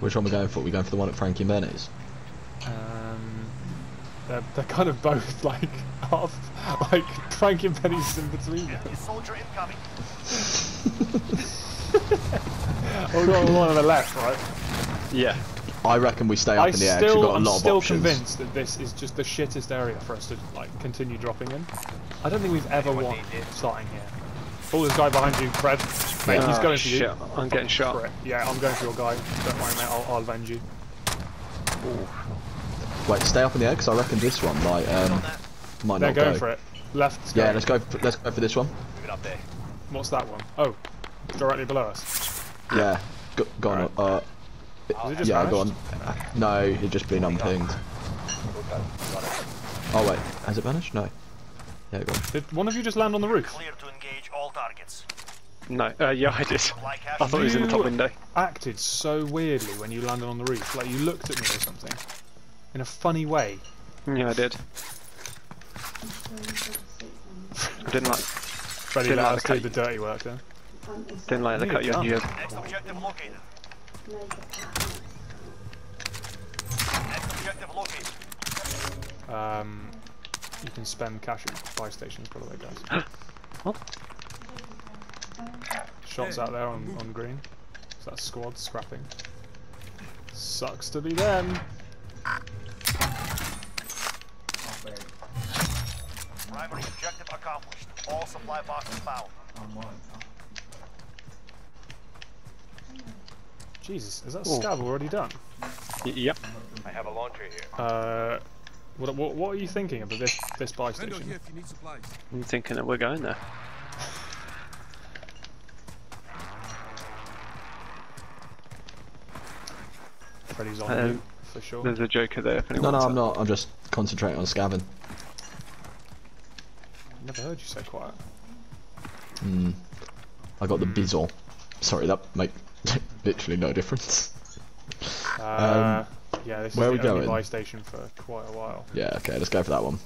Which one are we going for? Are we going for the one at Frankie and Benny's? Um, they're, they're kind of both like half, like Frankie and Benny's in between. Soldier incoming. We've got one on the left, right? Yeah. I reckon we stay up I in the air. we've still, got a I'm lot of still options. convinced that this is just the shittest area for us to like continue dropping in. I don't think we've ever Anyone won starting here. Oh, there's a guy behind you, Fred. Mate, he's Ah, going for you. shit, I'm getting shot. Correct. Yeah, I'm going for your guy. Don't worry, mate. I'll, I'll avenge you. Wait, stay up in the air because I reckon this one might um might They're not going go. for it. Left. Yeah, let's go. For, let's go for this one. Moving up there. What's that one? Oh, directly below us. Yeah, go, go on. Uh, Is it just yeah, go on. No, it just been unpinged. Oh wait, has it vanished? No. Yeah, go on. Did one of you just land on the roof? Clear to engage all targets. No, uh, yeah, I did. I thought he was in the top You- window. Acted so weirdly when you landed on the roof, like you looked at me or something, in a funny way. Yeah, I did. I didn't like, Freddie Didn't like us the do cut the dirty work then. didn't like the cut you done. knew. Next objective located. Next objective located. Um, you can spend cash at buy stations, by the way, guys. What? Shots out there on, on green. So that's squad scrapping. Sucks to be them. Primary objective accomplished. All supply boxes found. Jesus, is that Oh. scav already done? Y- yep. I have a laundry here. Uh, what, what, what are you thinking of this this buy station? here if you need supplies. I'm thinking that we're going there. Freddy's on Um, you, for sure. There's a Joker there if No, anyone no, wants I'm it. not. I'm just concentrating on scavenging. Never heard you say quiet. Hmm. I got the bizzle. Sorry, that make literally no difference. Uh, yeah, this Um, where is are the we only going? buy station for quite a while. Yeah, okay, let's go for that one.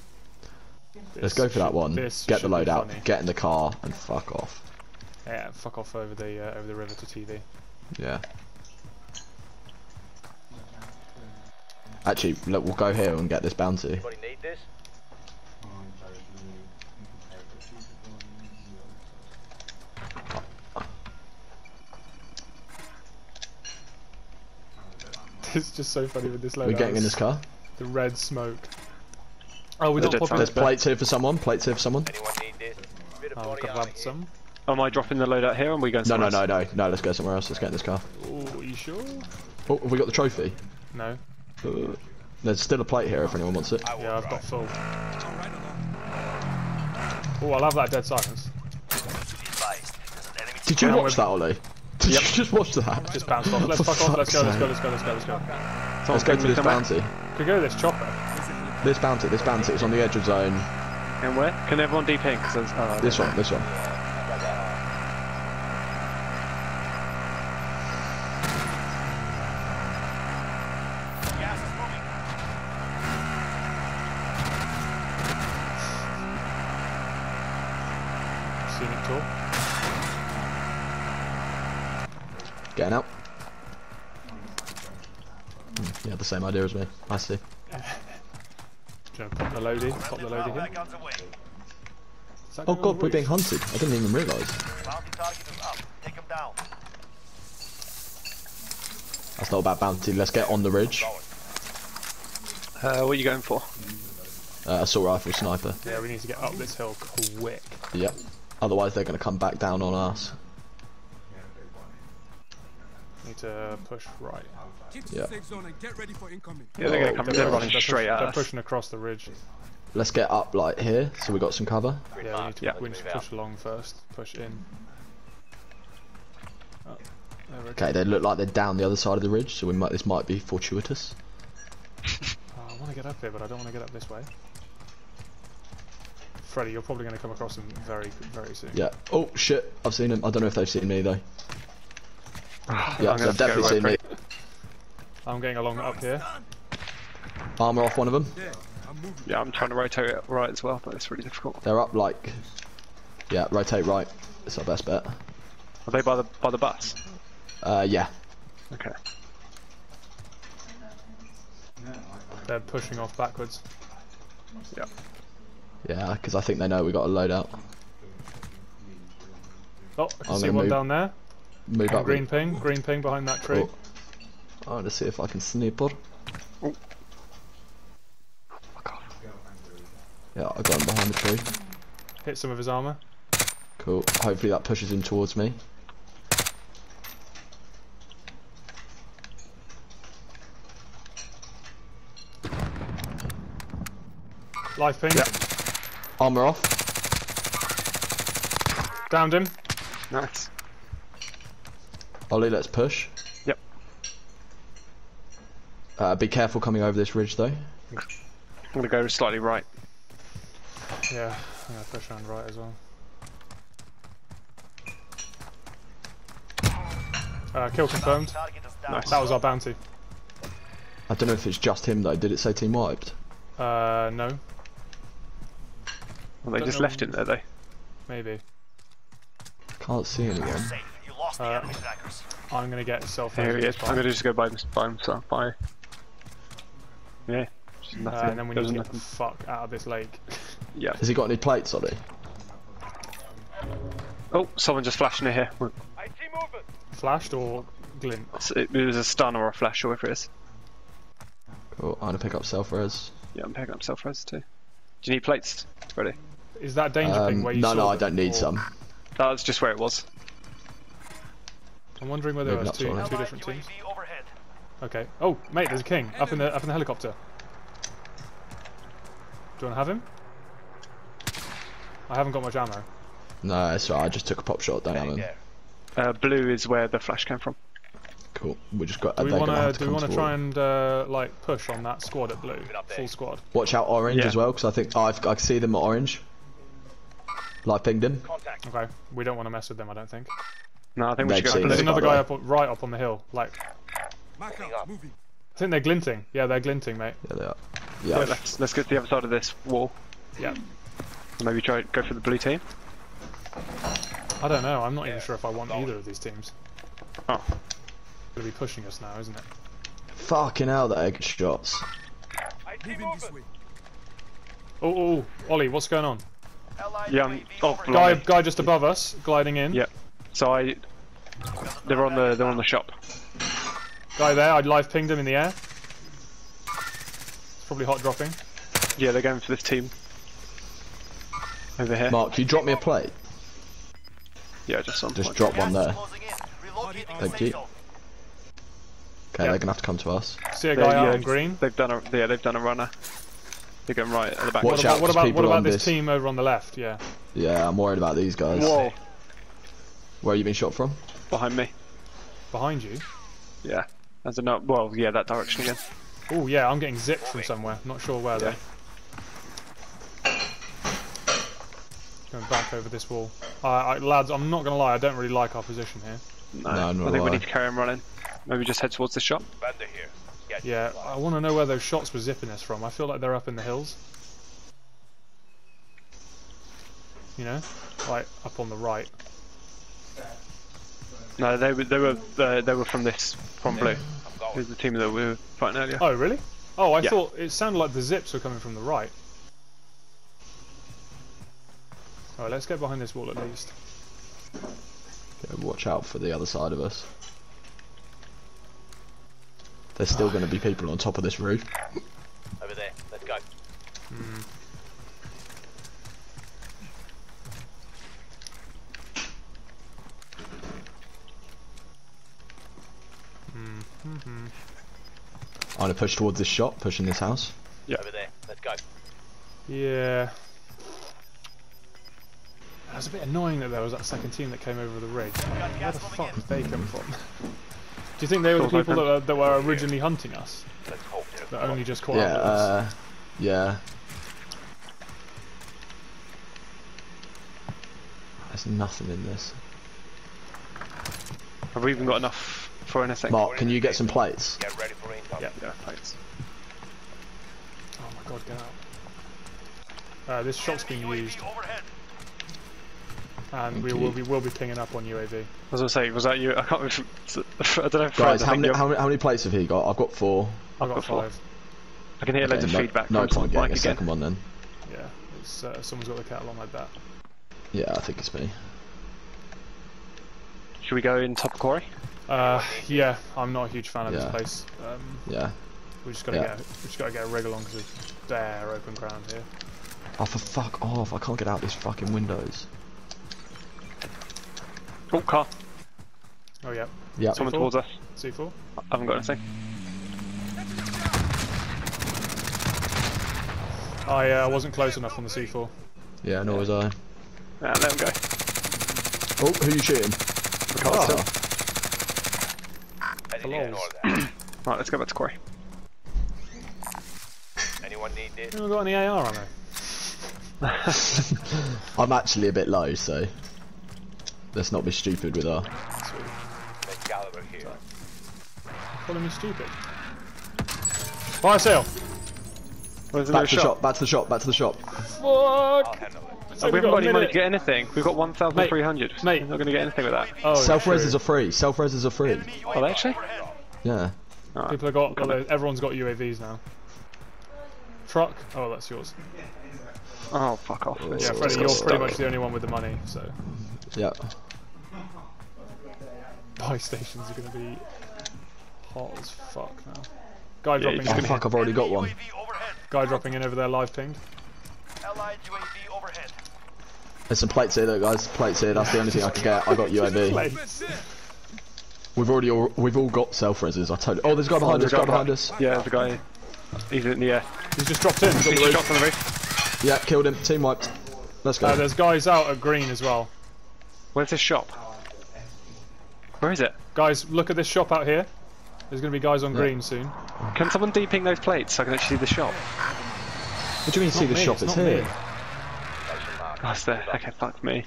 Let's go for that one. Get the load out, get in the car, and fuck off. Yeah, fuck off over the uh, over the river to TV. Yeah. Actually, look, we'll go here and get this bounty. Anybody need this? It's just so funny with this load. We're getting in this car. The red smoke. Oh, we're There's not a popping There's this back. plates here for someone. Plates here for someone. Anyone need this? Bit of Oh, body we've grabbed some. Am I dropping the load out here or are we going No, no, no, no, no. Let's go somewhere else. Let's get in this car. Oh, are you sure? Oh, have we got the trophy? No. Uh, there's still a plate here if anyone wants it. Yeah, I've got full. All right, along. Oh, I'll have that dead silence. Be advised. There's an enemy Did you watch we've- that, Ollie? Did Yep. you just watch that? Just bounced off. Let's For fuck off. Let's go. Let's go. fuck's Let's go. Let's go. Let's go. Let's go to this come back. bounty. Could go this chopper. This bounty, this bounty. It's on the edge of zone. And where? Can everyone deep in? Cause there's, oh, This one, this one. Getting out. Hmm, Yeah, the same idea as me. I see. Do you want to pop the loadie? Pop the loadie Friendly here. guns away. Is that Oh god, we're being hunted. I didn't even realise. Bounty target is up. Take him down. That's not a bad bounty. Let's get on the ridge. Uh, what are you going for? Uh, assault rifle sniper. Yeah, we need to get up this hill quick. Yep. Otherwise they're going to come back down on us. Need to push right. Keep Yeah. the safe zone and get ready for incoming. Yeah, they're gonna come. God. They're running They're straight push- at They're us. pushing across the ridge. Let's get up like here, so we got some cover. Yeah, we need to, Yeah. we need to push along first. Push in. Oh, there we go. Okay, they look like they're down the other side of the ridge, so we might this might be fortuitous. Oh, I want to get up here, but I don't want to get up this way. Freddy, you're probably going to come across them very, very soon. Yeah. Oh shit, I've seen them. I don't know if they've seen me though. I'm Yeah, gonna they've have to go definitely seen me. I'm getting along up here. Armor off one of them. There, I'm moving. Yeah, I'm trying to rotate it right as well, but it's really difficult. They're up like. Yeah, rotate right. It's our best bet. Are they by the by the bus? Uh, yeah. Okay. They're pushing off backwards. Yeah, because I think they know we got a loadout. Oh, I can I'm see one move- down there. Move And up. green ping, green ping behind that tree. Oh. I'm gonna see if I can snipe her. Fuck off. Yeah, I got him behind the tree. Hit some of his armor. Cool. Hopefully that pushes him towards me. Life ping. Armor off. Downed him. Nice. Ollie, let's push. Yep. Uh, be careful coming over this ridge though. I'm gonna go slightly right. Yeah, I'm gonna push around right as well. Uh, kill confirmed. Target is down. Nice. That was our bounty. I don't know if it's just him though. Did it say team wiped? Uh, no, Well, they just know. left him there though. maybe. Can't see anyone. Safe. You lost the Uh, enemy trackers. I'm gonna get self. Here he is. I'm gonna just go by, him- by himself. By. Yeah. Just Uh, and then we there need was to get the fuck out of this lake. Yeah. Has he got any plates, on it? Oh, someone just flashed near here. Flashed or glint? It's- It was a stun or a flash or whatever it is. Cool. I'm gonna pick up self res. Yeah, I'm picking up self res too. Do you need plates? Ready? Is that danger ping Um, where you no, saw no, I don't need or- some. That's just where it was. I'm wondering whether Moving it was two, to two different teams. Okay. Oh, mate, there's a king up in the up in the helicopter. Do you want to have him? I haven't got much ammo. No, it's alright. I just took a pop shot. Don't have him. There. Uh, blue is where the flash came from. Cool. We just got. Do we want gonna to have to do we want to try and uh, like push on that squad at blue, full squad? Watch out orange Yeah. as well, because I think oh, I've, I see them at orange. Like pinged him. Contact. Okay, we don't want to mess with them. I don't think. No, I think we should They've go There's another guy up right up on the hill. Like, Mark out. Moving. I think they're glinting. Yeah, they're glinting, mate. Yeah, they are. Yeah, Yeah. let's let's get to the other side of this wall. Yeah. Maybe try go for the blue team. I don't know. I'm not even sure if I want either of these teams. Oh, Gonna be pushing us now, isn't it? Fucking hell, the egg shots. Moving this way. Oh, oh, Ollie, what's going on? Yeah, I'm- UAV oh. Guy, guy just above us, gliding in. yeah. So I, they're on the they're on the shop. Guy there. I live pinged him in the air. It's probably hot dropping. Yeah, they're going for this team. Over here. Mark, you drop me a plate. Yeah, just on. Just point. drop one there. closing in. Relocating the Thank you. Okay, Yeah. they're gonna have to come to us. See a guy out yeah, on green. They've done a yeah they've done a runner. They're going right at the back. Watch What out, about, what 'cause about, what about this, this- team over on the left? Yeah, Yeah, I'm worried about these guys. Whoa, Where are you being shot from? behind me. behind you. Yeah. As a no, well, yeah, that direction again. Oh yeah, I'm getting zipped from somewhere. Not sure where Yeah. though. Going back over this wall. Uh, I, lads, I'm not gonna lie. I don't really like our position here. No, No, nor I do think we need to carry on running. Maybe just head towards the shop. Bender here. Yeah, I want to know where those shots were zipping us from. I feel like they're up in the hills. You know, like up on the right. No, they were they were uh, they were from this from blue. Who's the team that we were fighting earlier? Oh really? Oh, I Yeah. thought it sounded like the zips were coming from the right. Alright, let's get behind this wall at least. Yeah, watch out for the other side of us. There's still gonna be people on top of this roof. over there. Let's go. I'm gonna push towards this shop, pushing this house. Yeah. Over there. Let's go. Yeah. It was a bit annoying that there was that second team that came over the ridge. Where the fuck did they come from? Do you think they were the people that were, that were originally hunting us? They're That only just caught Yeah, up with us? uh, yeah. There's nothing in this. Have we even got enough for anything? Mark, can you get some plates? Get ready for income. Yeah. Yeah, thanks. Oh my god, get out. Uh, this shot's being UAV used, overhead. and we will be will be pinging up on UAV. I was gonna say, was that you? I can't. remember. I don't know. If Guys, how many, how many how many plates have he got? I've got four. I've I've got got four. five. I can hear loads Okay, of no, feedback no from point the getting mic a again. second one then. Yeah, it's uh, someone's got the kettle on like that. Yeah, I think it's me. Should we go in top quarry? Uh, yeah, I'm not a huge fan of Yeah. this place. Um, Yeah. we just gotta Yeah. get we just gotta get a wriggle on because there's bare open ground here. Oh, for fuck off! I can't get out these fucking windows. Oh, car. Oh yeah, Yeah. Someone C4? towards us. C4. I haven't got anything. I uh, wasn't close enough on the C4. Yeah, nor was I. Yeah, let him go. Oh, who are you shooting? Oh. Oh, I didn't ignore that. Right, let's go back to quarry. Anyone need this? Anyone got any AR on there? I'm actually a bit low, so let's not be stupid with our. Med caliber here. Calling me stupid. Fire sale. Back to the shop? shop. Back to the shop. Back to the shop. Fuck. I'll handle it. So we we've haven't got got any money to get anything. We've got 1,300. Mate. We're not going to get anything with that. Oh, Self true. reses are free. Self reses are free. Enemy Oh, they actually? Yeah. Alright. People have got, well, everyone's got UAVs now. Truck. Oh, that's yours. Oh, fuck off. This Yeah, is Freddie, you're stuck. pretty much the only one with the money, so Yeah. buy stations are gonna be hot as fuck now. Guy Yeah, dropping you're Oh in. gonna- fuck! I've already got one. Guy dropping in over there, live pinged. Allied UAV overhead. There's some plates here, though, guys. Plates here. That's the only thing I could get. I got UAV. Plates. We've already all, we've all got self reses. I told you. Oh, there's a guy behind us. There's a Guy guy behind us. Yeah, there's a guy. He's in the air. He's just dropped in. He's dropped on the roof. Yeah, killed him. Team wiped. Let's go. Uh, there's guys out at green as well. Where's this shop? Where is it? Guys, look at this shop out here. There's gonna be guys on Yeah. green soon. Can someone deeping those plates so I can actually see the shop? what do you mean? See the me, shop? it's It's here. me. Oh, it's there. Okay, fuck me.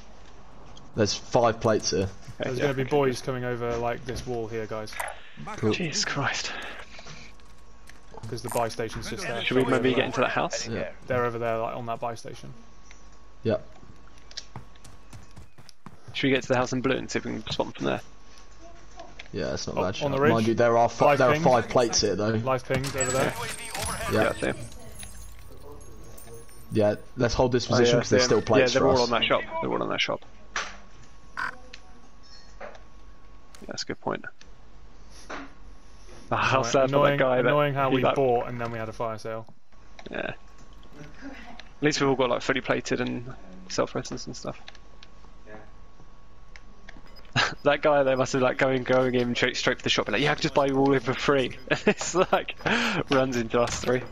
There's five plates here. Okay, There's yeah, gonna be okay. boys coming over like this wall here, guys, Cool. Jesus Christ. because the buy station's just there. Should we maybe get into that house? Yeah. They're over there, like on that buy station. Yeah. Should we get to the house in blue and see if we can spot them from there? Yeah, it's not Oh, bad. on shout. the ridge? Mind you, there are fi- Five there are five plates here though. Live pinged over there. UAV. Yeah. Yeah, I see 'em. Yeah. Let's hold this Oh, position yeah, because there's see 'em. still plates Yeah, they're for all us. on that shop. They're all on that shop. Yeah, that's a good point. Ah, how Annoying- sad for that annoying, guy. that annoying how we like- bought and then we had a fire sale. Yeah. At least we've all got like fully plated and self resistance and stuff. Yeah. that guy there must have like going going in straight straight for the shop, like yeah, I can just buy you all in for free. It's like runs into us three.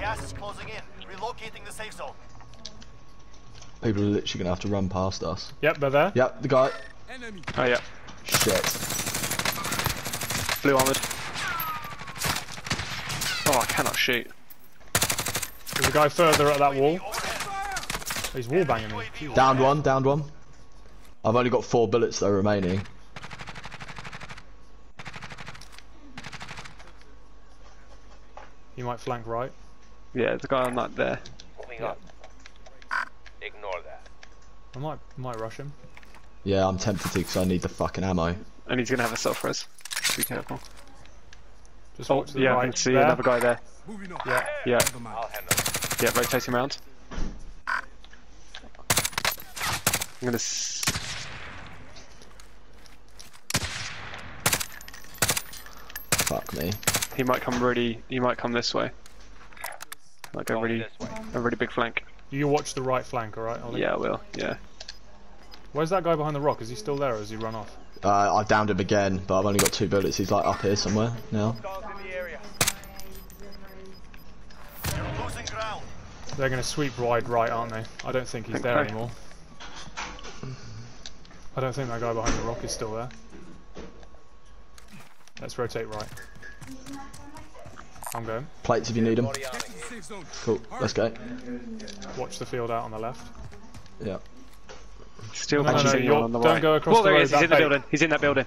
Gas is closing in. Relocating the safe zone. People are literally gonna have to run past us. Yep, they're there. Yep, the guy. Enemy. Oh yeah, Shit. blue armored. Oh, I cannot shoot. There's a guy further at that wall. He's wall banging me. Downed one. Downed one. I've only got four bullets though remaining. He might flank right. Yeah, the guy on that there. Moving up. Ignore that. I might might rush him. Yeah, I'm tempted to because I need the fucking ammo. And he's gonna have a self res. Be careful. Just Oh, watch the yeah, I can see there. another guy there. Moving. Yeah. Yeah, Never mind. I'll handle it. yeah, rotating around. I'm gonna. S- Fuck me. he might come really. He might come this way. Like a really, a really big flank. You watch the right flank, alright? Ollie? Yeah, I will. Yeah. Where's that guy behind the rock? Is he still there or has he run off? Uh, I downed him again, but I've only got two bullets. He's like up here somewhere now. Guns in the area. You're losing ground. They're going to sweep wide right, aren't they? I don't think he's there anymore. I don't think that guy behind the rock is still there. Let's rotate right. I'm going. Plates if you need them. Body armor Get to the here. safe zone. Cool. Let's go. Watch the field out on the left. Yeah. Still No, no, can't no, see you're- on the don't right. go across oh, the there he road, is. He's that in the building. He's in that building.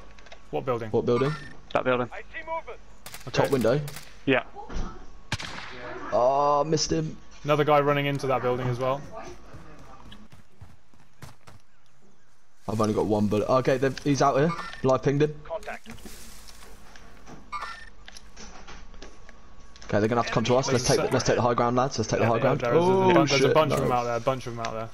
What building? What building? That building. I see movement. Top window. Yeah. Oh, missed him. Another guy running into that building as well. I've only got one bullet. Okay, he's out here. Live pinged him. Contact. Okay, they're gonna have to come to us. Let's take the, let's take the high ground, lads. Let's take the high Yeah, ground. there is- there's, oh a bunch, there's shit! a bunch of them out there. A bunch of them out there.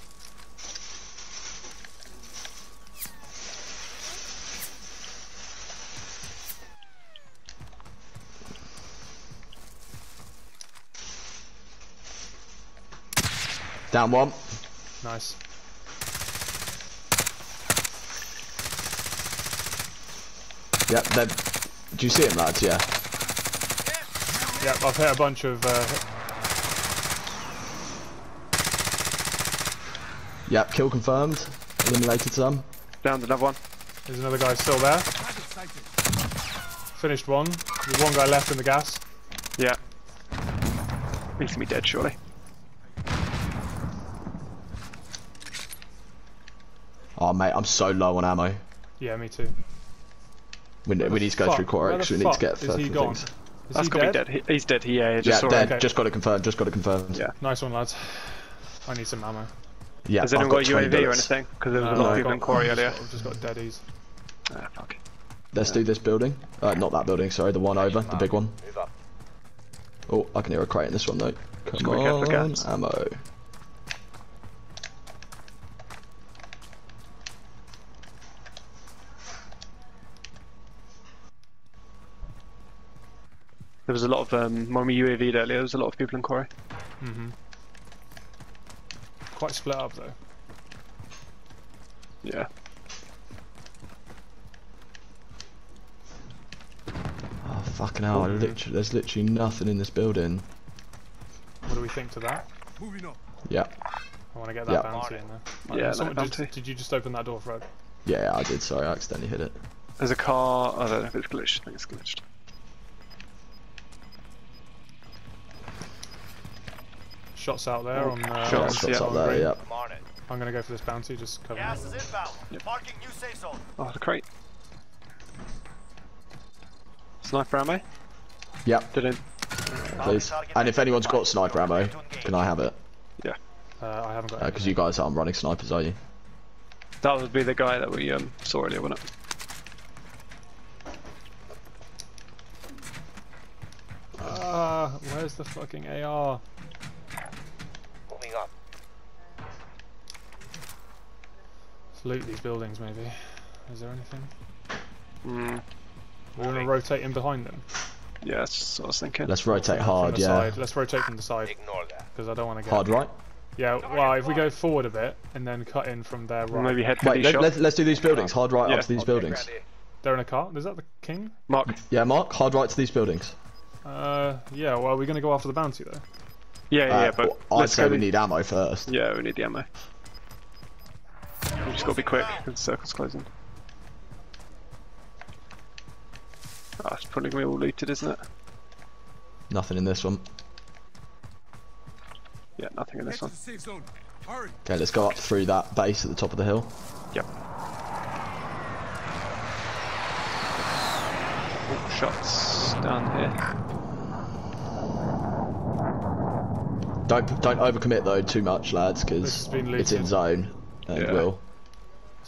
Down one. Nice. Yep. They're... Do you see him, lads? Yeah. Yep, I've hit a bunch of. Uh, Yep. Kill confirmed. Eliminated some. Downed another one. there's another guy still there. Finished one. There's one guy left in the gas. Yeah. Needs to be dead, surely. Oh mate, I'm so low on ammo. Yeah, me too. We, we need to go fuck- through quarter where X. the We need to get is he further things. Is That's he got to be dead? dead. He, he's dead. He, yeah, Yeah, just saw dead. Okay. Just got it confirmed. Just got it confirmed. Yeah. Nice one, lads. I need some ammo. Yeah. Has anyone got, got 20 UAV or anything? Because there was Uh, a lot of people got- in quarry earlier. I've just got deadies. Ah, fuck. Let's do this building. Uh, not that building. Sorry, the one over, the big one. Move up. Oh, I can hear a crate in this one though. Come gotta get the on, ammo. There was a lot of um, when we UAV'd earlier. There was a lot of people in quarry. hmm Quite split up though. Yeah. Oh fucking hell! I literally, there's literally nothing in this building. What do we think to that? Moving up. Yeah, I want to get that Yeah. bounty in there. Yeah, someone, bounty. did, did you just open that door, Fred? yeah, I did. Sorry, I accidentally hit it. There's a car. I don't know if it's glitched. I think it's glitched. Shots out there on. Uh, Yeah, Shots, shots yeah, up on there. green. Yeah. I'm. I'm gonna go for this bounty. Just cover. Gas me. is inbound. Marking new safe zone. Oh, the crate. Sniper ammo. Yep, Did it? please. And if anyone's got sniper ammo, can I have it? Yeah. Uh, I haven't got. Because you guys aren't running snipers, are you? That would be the guy that we um, saw earlier, wouldn't it? Ah, where's the fucking AR? Loot these buildings, maybe. Is there anything? Mm, We're gonna rotate in behind them. yeah, that's what I was thinking. Let's rotate hard. Yeah, side. Let's rotate from the side Ignore that. because I don't want to get. hard right. Yeah. Well, if we go forward a bit and then cut in from there, right. maybe head for Wait, these let, shots. let, let's do these buildings. Hard right Yeah. up to these buildings. Grandy. They're in a car. Is that the king? Mark. Yeah, Mark. Hard right to these buildings. Uh, yeah. Well, we're gonna go after the bounty though. Yeah, yeah, Uh, yeah, but I'd let's say go. we need ammo first. Yeah, we need the ammo. We just gotta be quick. because The circle's closing. Ah, it's probably gonna be all looted, isn't it? Nothing in this one. Yeah, nothing in this one. the safe zone. Hurry. Okay, let's go up through that base at the top of the hill. Yep. Oh, shots down here. Don't don't overcommit though too much, lads, because has it's in zone, and Yeah. we'll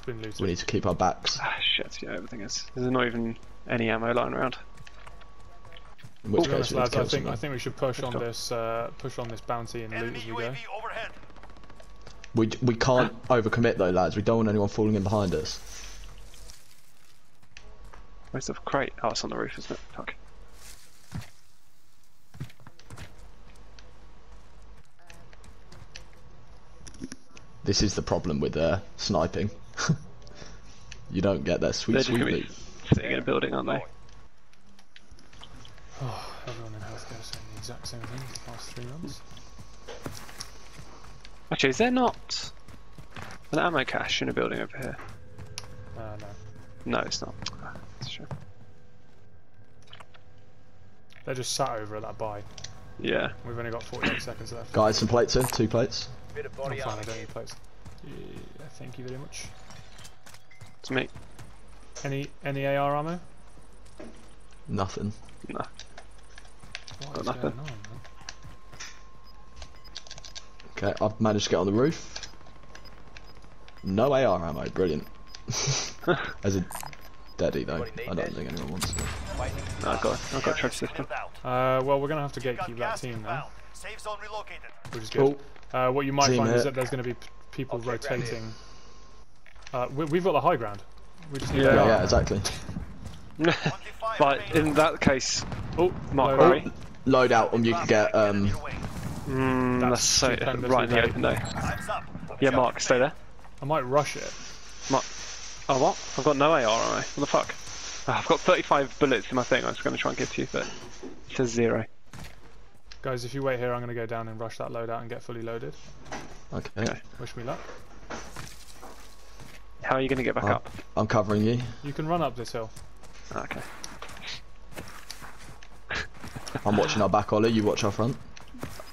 It's been looted. we need to keep our backs. Ah, shit, yeah, everything is. There's not even any ammo lying around. In which To case, honest, we lads, to I kill think. I think we should push on job. this uh, push on this bounty and loot as we go. Overhead. We we can't overcommit though, lads. We don't want anyone falling in behind us. Where's the crate? Oh, it's on the roof, isn't it? Fuck. This is the problem with uh, sniping. you don't get that sweet, They're sweet just sweet gonna be loot. sitting in a building, aren't they? Oh, everyone in healthcare saying the exact same thing for the past three months. Actually, is there not an ammo cache in a building over here? Uh, no, No, it's not. That's a shame. they're just sat over at that buy. Yeah. We've only got 48 seconds left. Guys, some plates in, two plates. Bit of I'm body fine. I armor. don't need plates. Yeah, thank you very much. It's me. Any any AR ammo? Nothing. No. What Got nothing. on? Okay, I've managed to get on the roof. No AR ammo, brilliant. As a daddy though, I don't think anyone wants it. Fighting No, I've got, I've got a area trench system. Uh, well, we're gonna have to Got gatekeep that team now. Safe zone relocated. which is good. Uh, what you might Team find is that there's gonna be people Okay, ready. rotating. Uh, we, we've got the high ground. We just need Yeah. to Yeah, exactly. But in that case, Oh, Mark, load where up. are we? Load out and you can get um Mm, That's that's so right in the open though. Yeah, Mark, stay there. I might rush it. Mark. Oh what? I've got no AR, am I? What the fuck? Oh, I've got 35 bullets in my thing. I was going to try and give to you, but it says zero. Guys, if you wait here, I'm gonna go down and rush that loadout and get fully loaded. Okay. Okay. Wish me luck. How are you going to get back Oh. up? I'm covering you. You can run up this hill. Ah, Okay. I'm watching our back, Ollie. You watch our front.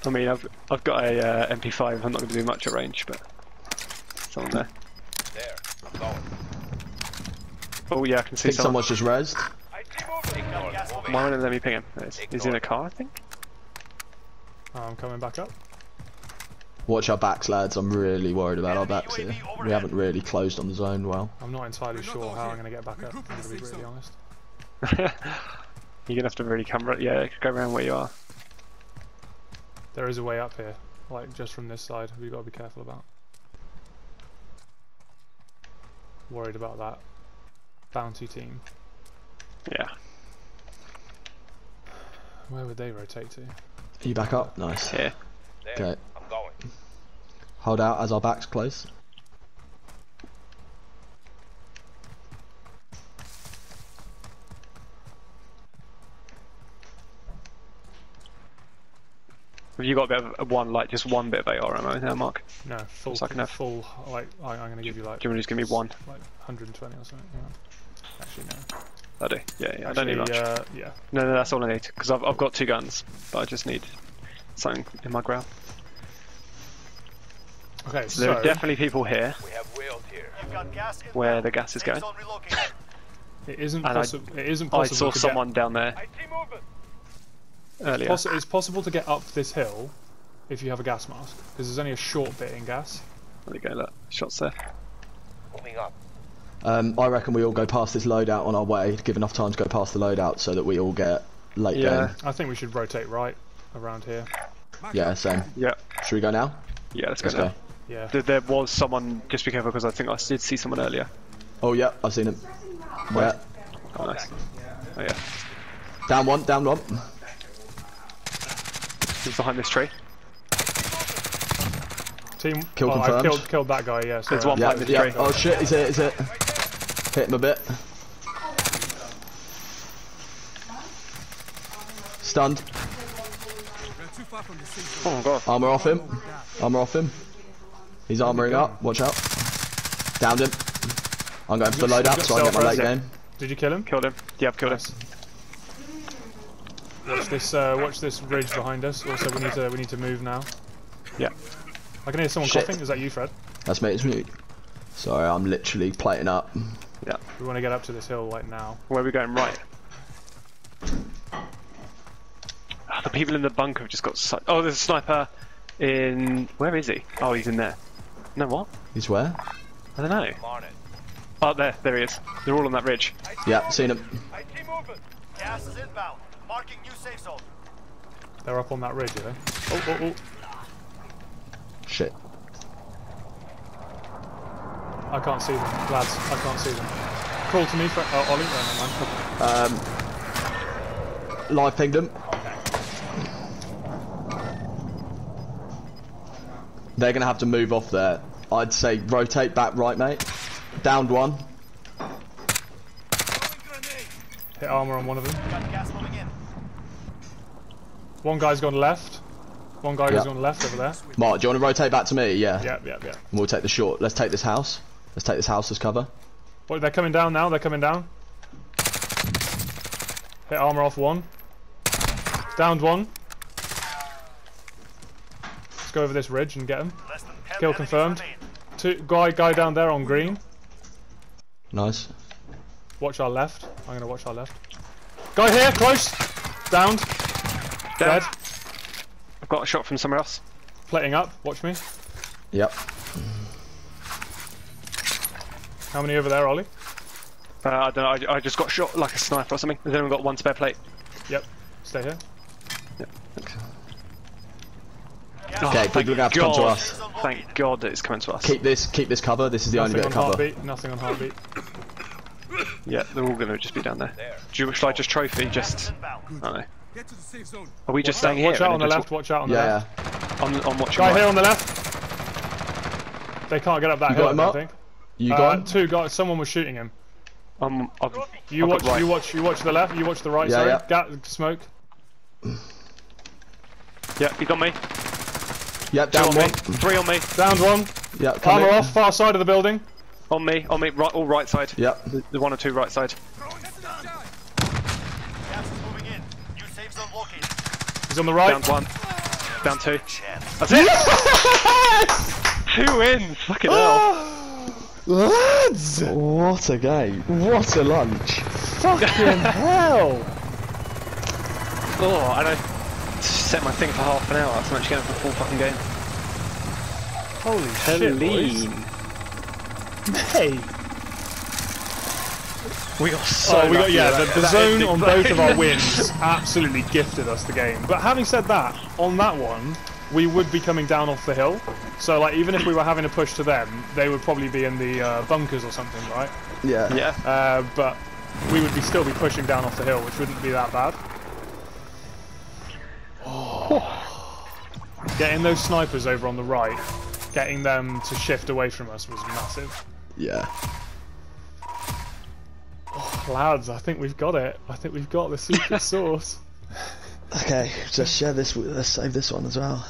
I mean, I've I've got a uh, MP5. I'm not going to do much at range, but someone there. There. I'm going. Oh yeah, I can I see think someone. someone's just rezzed. Got gas moving. Why won't it let me ping him? There. He's in a car, I think. I'm coming back up. Watch our backs, lads. I'm really worried about our backs here. We haven't really closed on the zone well. I'm not entirely sure how. I'm gonna get back up. I'm gonna be the safe brutally zone. honest. You're gonna have to really come. Right, yeah, go around where you are. There is a way up here, like just from this side. We've got to be careful about. Worried about that bounty team. Yeah. Where would they rotate to? Are you back up? Nice. Here. Okay. I'm going. Hold out as our backs close. Have you got a bit of one, like just one bit of AR ammo there, Mark? No, full, So I can have- full. Like I, I'm gonna give you like Do you want to just give me one? like 120 or something. Yeah. Actually, no. I do. Yeah, yeah. I don't need much. Uh, yeah. No, no, that's all I need. Because I've I've got two guns, but I just need something in my grab. Okay, So there are definitely people here We have wheels here. You've got gas where inbound. the gas is going. it isn't possible. It isn't possible. I saw to someone down there I see movement. earlier. Get, possi- it's possible to get up this hill if you have a gas mask, because there's only a short bit in gas. There we go. Look, shots there. Moving up. Um, I reckon we all go past this loadout on our way. Give enough time to go past the loadout so that we all get late Yeah. game. I think we should rotate right around here. Yeah, same. Yeah, Should we go now? yeah. Let's, Let's go. go. Now. Yeah. There, there was someone. Just be careful because I think I did see someone earlier. Oh yeah, I've seen him. Yeah. Oh, nice. Oh yeah. Down one, down one. He's behind this tree. Team. Kill oh, I killed killed that guy. Yeah. There's one Yeah, behind this yeah. tree. Oh shit, is it, is it? Hit him a bit. Stunned. We're too far from the safe zone. Oh god. Armor off him. Armor off him. He's armoring up. Watch out. Downed him. I'm going for the got- loadout you so I get my late game. Did you kill him? Killed him. Yeah, I've killed Nice. him. Watch this. Uh, watch this ridge behind us. Also, we need to we need to move now. Yeah. I can hear someone Shit. coughing. Is that you, Fred? That's me, it's me. Sorry, I'm literally plating up. Yeah. We want to get up to this hill right now. Where are we going? Right. Ah, the people in the bunker have just got. Su- oh, there's a sniper. In where is he? Oh, he's in there. No, what? He's where? I don't know. I'm on it. Oh, there, there he is. They're all on that ridge. Yeah, seen him. I see. Gas is inbound. Marking new safe zone. They're up on that ridge, are they? Oh, oh, oh. Shit. I can't see them, lads. I can't see them. Crawl to me, for. Oh, Ollie. Never mind. Um, live pinged him. They're gonna have to move off there. I'd say rotate back right, mate. Downed one. Hit armor on one of them. Got gas moving in. One guy's gone left. One guy has gone left over there. Mark, do you want to rotate back to me? Yeah. Yeah, yeah, yeah. We'll take the short. Let's take this house. Let's take this house as cover. Wait, they're coming down now. They're coming down. Hit armor off one. Downed one. Let's go over this ridge and get him. Less than 10 Kill confirmed. Two guy guy down there on green. Nice. Watch our left. I'm gonna watch our left. Guy here, close. Downed. Dead. Dead. I've got a shot from somewhere else. Plating up. Watch me. Yep. How many over there, Ollie? Uh, I don't know. I, I just got shot like a sniper or something. We've only got one spare plate. Yep. Stay here. Okay, people are gonna have to come to us. Thank God that it's coming to us. Keep this, keep this cover. This is the only Nothing bit on of cover. heartbeat. Nothing on heartbeat. Yeah, they're all going to just be down there. Do you, shall I just trophy? Just I don't know. Get to the safe zone. Are we just staying here? Watch out on the then left. Watch out on the Yeah, left. yeah. On, on watching Guy right? here on the left. They can't get up that You hill. got him I think. You Uh, got him? two guys. Someone was shooting him. Um, I've, You I've watch. right. You watch. You watch the left. You watch the right. Yeah, sorry. yeah. Gat smoke. Yeah, you got me. Yep, Two down on one. me. Three on me. Downed one. Yep, Armor coming. off. Far side of the building. On me. On me. Right, all right side. Yep. The, the one or two right side. Gas is moving in. New safe zone located. He's on the right. Down one. Down two. That's it. Yes! two wins. Fucking hell. Lads! What a game. What a lunch. Fucking hell! Oh, and I set my thing for half an hour. So I'm actually going for the full fucking game. Holy shit, boys. Helene. Hey. We got so. Oh, we got yeah. with The, the that zone on both of our wins absolutely gifted us the game. But having said that, on that one, we would be coming down off the hill. So like, even if we were having a push to them, they would probably be in the uh, bunkers or something, right? Yeah. Yeah. Uh, but we would be still be pushing down off the hill, which wouldn't be that bad. Oh. Getting those snipers over on the right, getting them to shift away from us was massive. Yeah. Oh, lads, I think we've got it. I think we've got the secret sauce. Okay, just share this. Let's save this one as well.